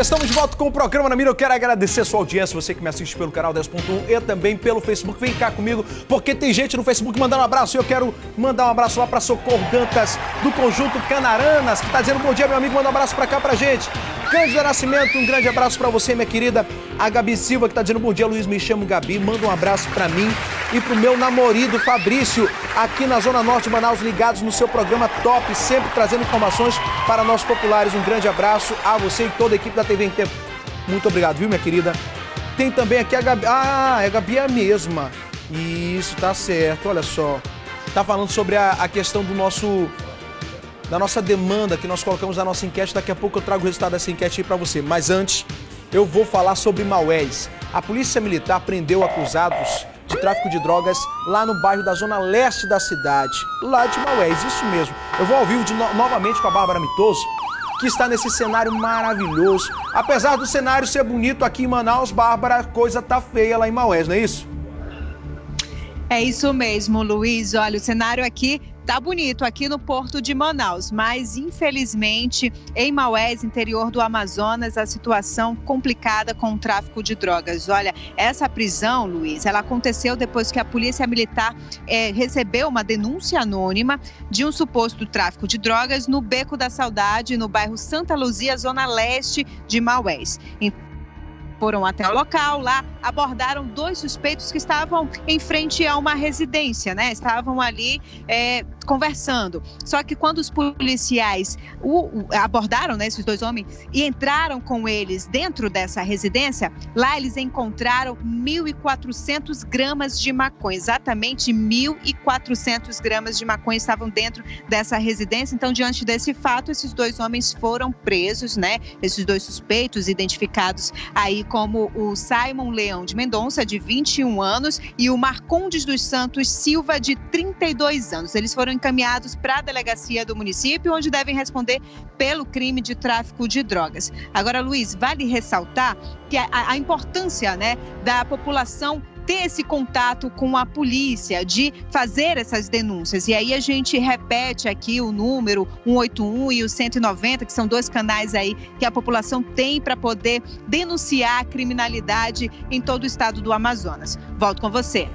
Estamos de volta com o programa na mira. Eu quero agradecer a sua audiência, você que me assiste pelo canal 10.1 e também pelo Facebook. Vem cá comigo, porque tem gente no Facebook mandando um abraço. E eu quero mandar um abraço lá para Socorro Dantas, do Conjunto Canaranas, que está dizendo bom dia, meu amigo. Manda um abraço para cá pra gente. Cândida Nascimento, um grande abraço para você, minha querida. A Gabi Silva, que está dizendo bom dia, Luiz, me chamo Gabi. Manda um abraço para mim e pro meu namorado Fabrício, aqui na Zona Norte de Manaus, ligados no seu programa Top, sempre trazendo informações para nossos populares. Um grande abraço a você e toda a equipe da TV em Tempo. Muito obrigado, viu, minha querida? Tem também aqui a Gabi. Ah, a Gabi é a mesma. Isso, tá certo, olha só. Tá falando sobre a, a questão do nosso da nossa demanda que nós colocamos na nossa enquete. Daqui a pouco eu trago o resultado dessa enquete aí para você. Mas antes, eu vou falar sobre Maués. A Polícia Militar prendeu acusados de tráfico de drogas lá no bairro da zona leste da cidade, lá de Maués. Isso mesmo. Eu vou ao vivo no novamente com a Bárbara Mitoso, que está nesse cenário maravilhoso. Apesar do cenário ser bonito aqui em Manaus, Bárbara, a coisa tá feia lá em Maués, não é isso? É isso mesmo, Luiz. Olha, o cenário aqui Tá bonito aqui no porto de Manaus, mas infelizmente em Maués, interior do Amazonas, a situação complicada com o tráfico de drogas. Olha, essa prisão, Luiz, ela aconteceu depois que a polícia militar é, recebeu uma denúncia anônima de um suposto tráfico de drogas no Beco da Saudade, no bairro Santa Luzia, zona leste de Maués. Então, foram até o local, lá abordaram dois suspeitos que estavam em frente a uma residência, né? Estavam ali é, conversando. Só que quando os policiais o, abordaram né, esses dois homens e entraram com eles dentro dessa residência, lá eles encontraram 1.400 gramas de maconha. Exatamente 1.400 gramas de maconha estavam dentro dessa residência. Então, diante desse fato, esses dois homens foram presos, né? Esses dois suspeitos, identificados aí como o Simon Leão de Mendonça, de 21 anos, e o Marcondes dos Santos Silva, de 32 anos. Eles foram encaminhados para a delegacia do município, onde devem responder pelo crime de tráfico de drogas. Agora, Luiz, vale ressaltar que a, a importância né, da população ter esse contato com a polícia, de fazer essas denúncias. E aí a gente repete aqui o número 181 e o 190, que são dois canais aí que a população tem para poder denunciar a criminalidade em todo o estado do Amazonas. Volto com você.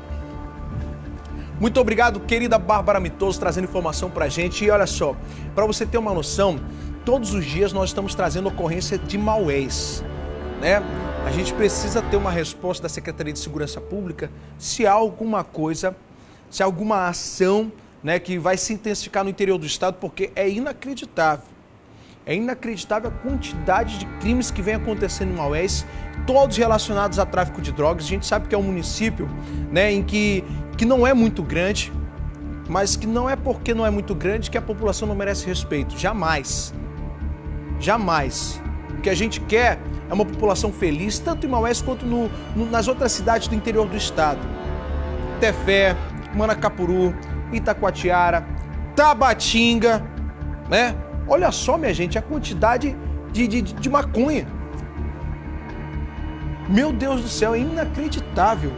Muito obrigado, querida Bárbara Mitoso, trazendo informação para a gente. E olha só, para você ter uma noção, todos os dias nós estamos trazendo ocorrência de maués, né? A gente precisa ter uma resposta da Secretaria de Segurança Pública se há alguma coisa, se há alguma ação né, que vai se intensificar no interior do estado, porque é inacreditável. É inacreditável a quantidade de crimes que vem acontecendo em Maués, todos relacionados a tráfico de drogas. A gente sabe que é um município né, em que que não é muito grande, mas que não é porque não é muito grande que a população não merece respeito. Jamais. Jamais. O que a gente quer é uma população feliz, tanto em Maués quanto no, no, nas outras cidades do interior do estado. Tefé, Manacapuru, Itacoatiara, Tabatinga, né? Olha só, minha gente, a quantidade de, de, de maconha. Meu Deus do céu, é inacreditável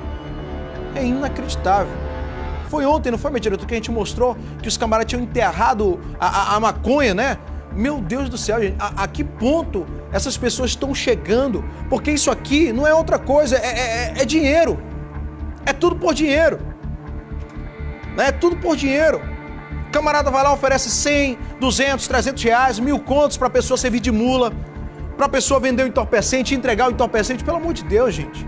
é inacreditável. Foi ontem, não foi, meu diretor, que a gente mostrou que os camaradas tinham enterrado a, a, a maconha, né? Meu Deus do céu, gente, a, a, que ponto essas pessoas estão chegando? Porque isso aqui não é outra coisa, é, é, é, dinheiro. É tudo por dinheiro. É tudo por dinheiro. Camarada vai lá, oferece 100, 200, 300 reais, mil contos para a pessoa servir de mula, para a pessoa vender o entorpecente, entregar o entorpecente. Pelo amor de Deus, gente.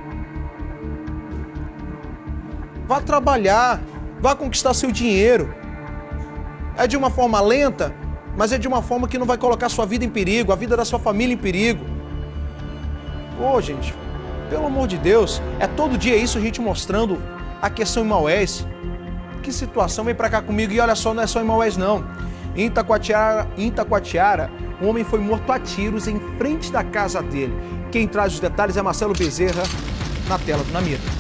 Vá trabalhar, vá conquistar seu dinheiro. É de uma forma lenta, mas é de uma forma que não vai colocar sua vida em perigo, a vida da sua família em perigo. Ô, oh, gente, pelo amor de Deus, é todo dia isso a gente mostrando a questão em Maués. Que situação, vem pra cá comigo e olha só, não é só em Maués não. Em Itacoatiara, em Itacoatiara, um homem foi morto a tiros em frente da casa dele. Quem traz os detalhes é Marcelo Bezerra, na tela do Namira.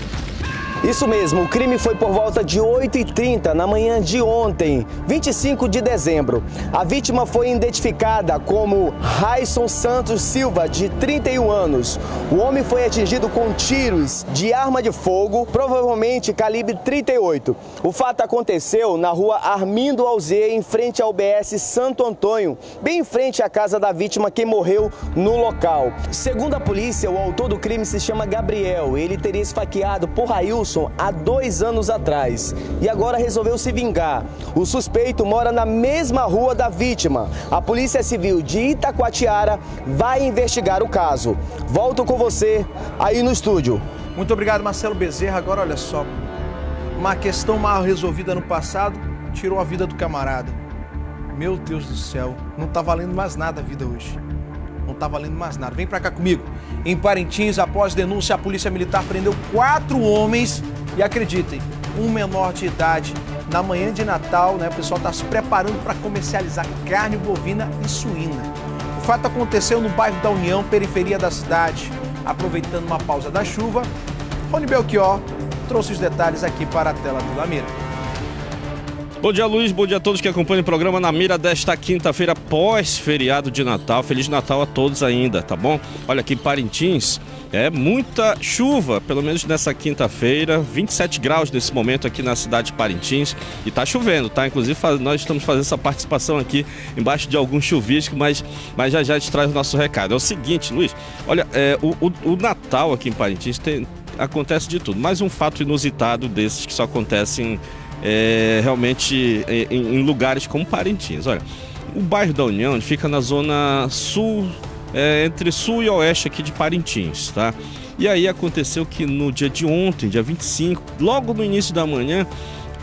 Isso mesmo, o crime foi por volta de 8h30 na manhã de ontem, 25 de dezembro. A vítima foi identificada como Raison Santos Silva, de 31 anos. O homem foi atingido com tiros de arma de fogo, provavelmente calibre 38. O fato aconteceu na rua Armindo Alzê, em frente ao BS Santo Antônio, bem em frente à casa da vítima que morreu no local. Segundo a polícia, o autor do crime se chama Gabriel. Ele teria esfaqueado por Railson há dois anos atrás e agora resolveu se vingar. O suspeito mora na mesma rua da vítima. A Polícia Civil de Itacoatiara vai investigar o caso. Volto com você aí no estúdio. Muito obrigado, Marcelo Bezerra. Agora, olha só, uma questão mal resolvida no passado tirou a vida do camarada. Meu Deus do céu, não tá valendo mais nada a vida hoje. Não tá valendo mais nada. Vem pra cá comigo. Em Parintins, após denúncia, a Polícia Militar prendeu quatro homens e acreditem, um menor de idade. Na manhã de Natal, né, o pessoal está se preparando para comercializar carne bovina e suína. O fato aconteceu no bairro da União, periferia da cidade. Aproveitando uma pausa da chuva, Rony Belchior trouxe os detalhes aqui para a tela do Lamira. Bom dia, Luiz. Bom dia a todos que acompanham o programa na mira desta quinta-feira, pós-feriado de Natal. Feliz Natal a todos ainda, tá bom? Olha aqui, Parintins, é muita chuva, pelo menos nessa quinta-feira. 27 graus nesse momento aqui na cidade de Parintins. E tá chovendo, tá? Inclusive, nós estamos fazendo essa participação aqui embaixo de algum chuvisco, mas, mas já já a gente traz o nosso recado. É o seguinte, Luiz, olha, é, o, o, o Natal aqui em Parintins tem, acontece de tudo, mas um fato inusitado desses que só acontecem é, realmente é, em, lugares como Parintins. Olha, o bairro da União fica na zona sul, é, entre sul e oeste aqui de Parintins, tá? E aí aconteceu que no dia de ontem, dia 25, logo no início da manhã,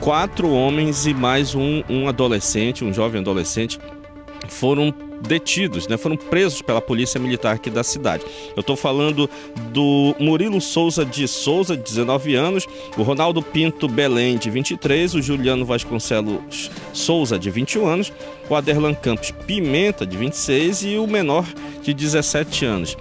quatro homens e mais um, um adolescente, um jovem adolescente, foram detidos, né, foram presos pela polícia militar aqui da cidade. Eu estou falando do Murilo Souza de Souza, de 19 anos, o Ronaldo Pinto Belém, de 23, o Juliano Vasconcelos Souza, de 21 anos, o Aderlan Campos Pimenta, de 26 e o menor de 17 anos.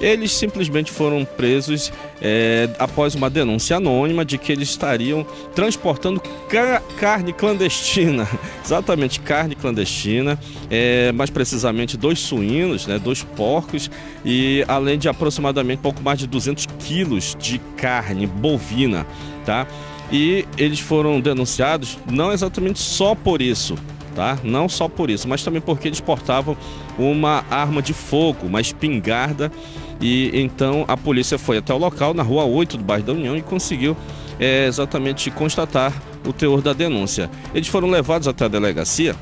Eles simplesmente foram presos é, após uma denúncia anônima de que eles estariam transportando ca carne clandestina, exatamente carne clandestina, é, mais precisamente dois suínos, né, dois porcos e além de aproximadamente pouco mais de 200 quilos de carne bovina, tá? E eles foram denunciados não exatamente só por isso, tá? Não só por isso, mas também porque eles portavam uma arma de fogo, uma espingarda e então a polícia foi até o local, na rua 8 do bairro da União, e conseguiu é, exatamente constatar o teor da denúncia. Eles foram levados até a delegacia.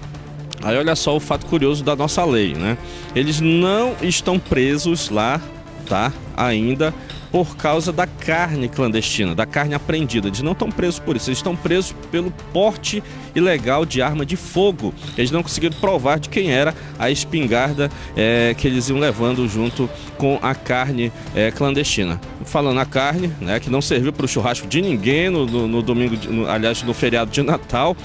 Aí olha só o fato curioso da nossa lei, né? Eles não estão presos lá, tá? Ainda por causa da carne clandestina, da carne apreendida. Eles não estão presos por isso, eles estão presos pelo porte ilegal de arma de fogo. Eles não conseguiram provar de quem era a espingarda é, que eles iam levando junto com a carne é, clandestina. Falando a carne, né, que não serviu para o churrasco de ninguém no, no, no domingo, no, aliás, no feriado de Natal,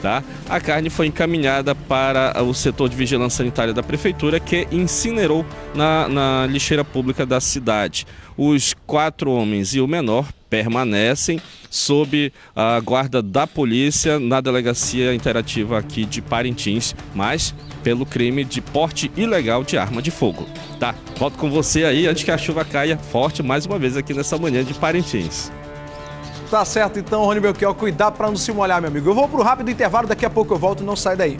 tá? A carne foi encaminhada para o setor de vigilância sanitária da prefeitura, que incinerou na, na lixeira pública da cidade. Os quatro homens e o menor permanecem sob a guarda da polícia na delegacia interativa aqui de Parintins, mas pelo crime de porte ilegal de arma de fogo. Tá, volto com você aí antes que a chuva caia forte mais uma vez aqui nessa manhã de Parintins. Tá certo então, Rony Belchior, cuidado para não se molhar, meu amigo. Eu vou pro rápido intervalo, daqui a pouco eu volto, não sai daí.